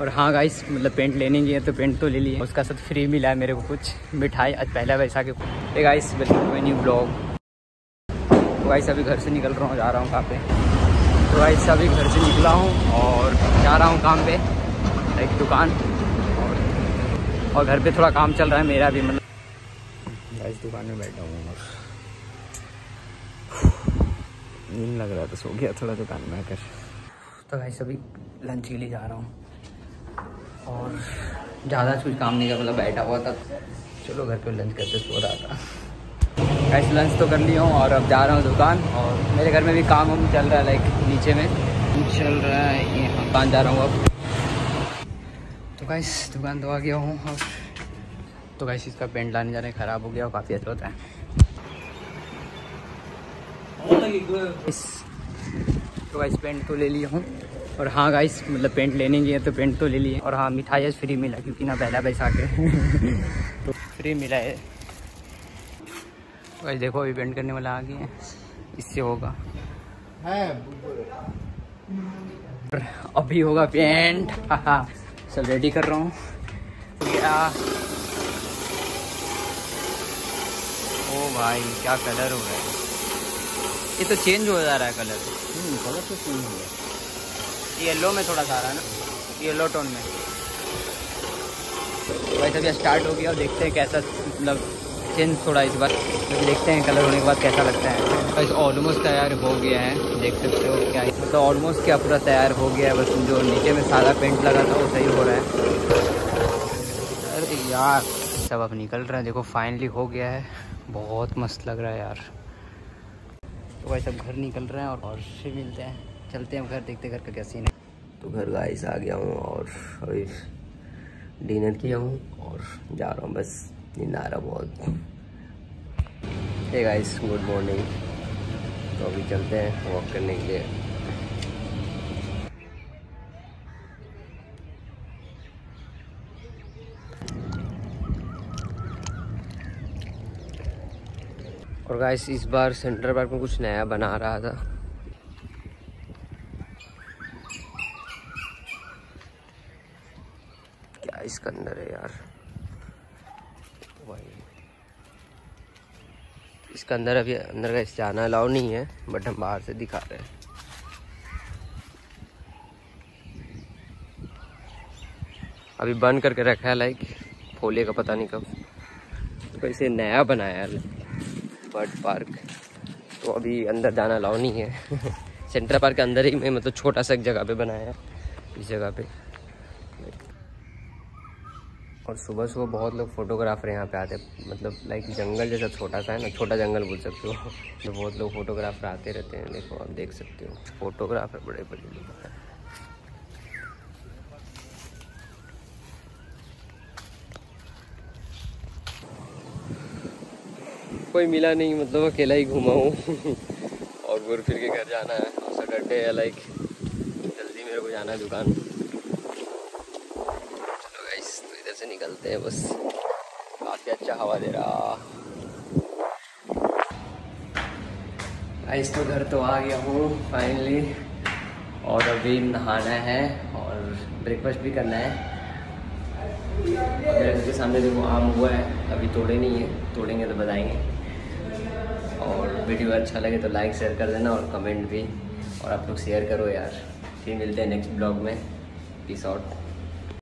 और हाँ गाइस मतलब पेंट लेने है तो पेंट तो ले लिए। उसका साथ फ्री मिला है मेरे को कुछ मिठाई। आज पहला वैसा के guys welcome to new blog तो गाइस अभी घर से निकल रहा हूँ जा रहा हूँ कहाँ पे? तो गाइस अभी घर से निकला हूँ और जा रहा हूँ काम पे एक दुकान। और, और घर पे थोड़ा काम चल रहा है मेरा भी मतलब। गाइस दुकान में बैठा हूँ नींद लग रहा था सो गया थोड़ा दुकान में आकर। तो भाई सभी लंच के लिए जा रहा हूँ। और ज़्यादा कुछ काम नहीं कर मतलब बैठा हुआ था चलो घर पे लंच करते, सो रहा था। ऐसे लंच तो कर लिया हूँ और अब जा रहा हूँ दुकान और मेरे घर में भी काम वाम चल रहा है लाइक नीचे में। चल रहा है ये दुकान जा रहा हूँ अब। तो गाइस दुकान तो आ गया हूँ और तो गाइस इसका पेंट लाने जाने ख़राब हो गया और काफ़ी अच्छा होता है। इस तो गाइस पेंट तो ले लिया हूँ। और हाँ गाइस मतलब पेंट लेने है तो पेंट तो ले लिए। और हाँ मिठाई फ्री मिला क्योंकि ना पहला पैसा के तो फ्री मिला है। गाइस देखो, अभी पेंट करने वाला आ गए हैं। इससे होगा। अभी होगा पेंट हाँ सब रेडी कर रहा हूँ। ओ भाई, क्या कलर हो रहा है? ये तो चेंज हो जा रहा है कलर कलर तो चेंज हो गया। येलो में थोड़ा सा आ रहा है ना? येलो टोन में। वैसे भी स्टार्ट हो गया और देखते हैं कैसा मतलब चेंज थोड़ा इस बार। तो देखते हैं कलर होने के बाद कैसा लगता है। वैसे ऑलमोस्ट तैयार हो गया है देख सकते हो क्या मतलब ऑलमोस्ट क्या पूरा तैयार हो गया है बस जो नीचे में सादा पेंट लगा था वो सही हो रहा है। अरे यार सब अब निकल रहे हैं। देखो फाइनली हो गया है। बहुत मस्त लग रहा है यार। तो सब घर निकल रहे हैं और, और फिर मिलते हैं। चलते हैं घर, देखते घर का क्या सीन है। तो घर गाइस आ गया हूँ और अभी डिनर किया हूँ और जा रहा हूँ बस, नींद आ रहा बहुत। गाइस गुड मॉर्निंग तो अभी चलते हैं वॉक करने के लिए। और गाइस इस बार सेंट्रल पार्क में कुछ नया बना रहा था। इसका अंदर है यार। इसका अंदर अभी अंदर का जाना अलाउ नहीं है, बट हम बाहर से दिखा रहे हैं। अभी बंद करके रखा है लाइक खोले का पता नहीं कब। तो इसे नया बनाया है, बर्ड पार्क। तो अभी अंदर जाना अलाउ नहीं है। सेंट्रल पार्क के अंदर ही में मतलब छोटा सा एक जगह पे बनाया है, इस जगह पे। और सुबह सुबह बहुत लोग फोटोग्राफर यहाँ पे आते हैं। मतलब लाइक जंगल जैसा छोटा सा है ना, छोटा जंगल बोल सकते हो। तो बहुत लोग फोटोग्राफर आते रहते हैं, देखो, आप देख सकते हो। फोटोग्राफर बड़े बड़े लोग कोई मिला नहीं मतलब अकेला ही घूमा हूँ। और घूर फिर के घर जाना है। सैटरडे है लाइक जल्दी मेरे को जाना है दुकान चलो गाइस तो इधर से निकलते हैं बस। काफ़ी अच्छा हवा दे रहा। गाइस तो घर तो आ गया हूँ फाइनली और अभी नहाना है और ब्रेकफास्ट भी करना है। घर के सामने देखो, आम हुआ है, अभी तोड़े नहीं है। तोड़ेंगे तो बताएँगे। और वीडियो अच्छा लगे तो लाइक शेयर कर देना और कमेंट भी। और आप लोग शेयर करो यार। फिर मिलते हैं नेक्स्ट ब्लॉग में। Peace out